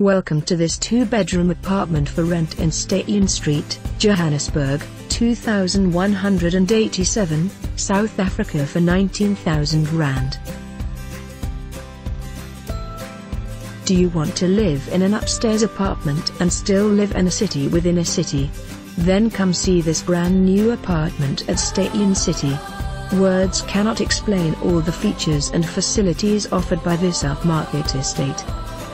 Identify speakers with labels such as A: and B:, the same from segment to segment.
A: Welcome to this two-bedroom apartment for rent in Steyn Street, Johannesburg, 2187, South Africa for 19,000 Rand. Do you want to live in an upstairs apartment and still live in a city within a city? Then come see this brand new apartment at Steyn City. Words cannot explain all the features and facilities offered by this upmarket estate.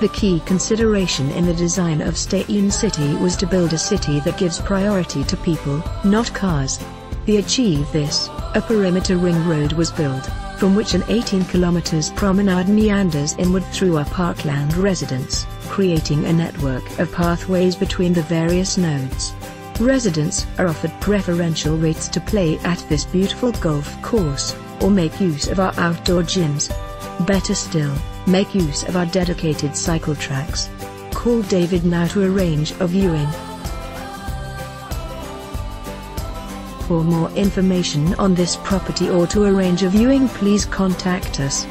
A: The key consideration in the design of Steyn City was to build a city that gives priority to people, not cars. To achieve this, a perimeter ring road was built, from which an 18 km promenade meanders inward through a parkland residence, creating a network of pathways between the various nodes. Residents are offered preferential rates to play at this beautiful golf course, or make use of our outdoor gyms. Better still, make use of our dedicated cycle tracks. Call David now to arrange a viewing. For more information on this property or to arrange a viewing please contact us.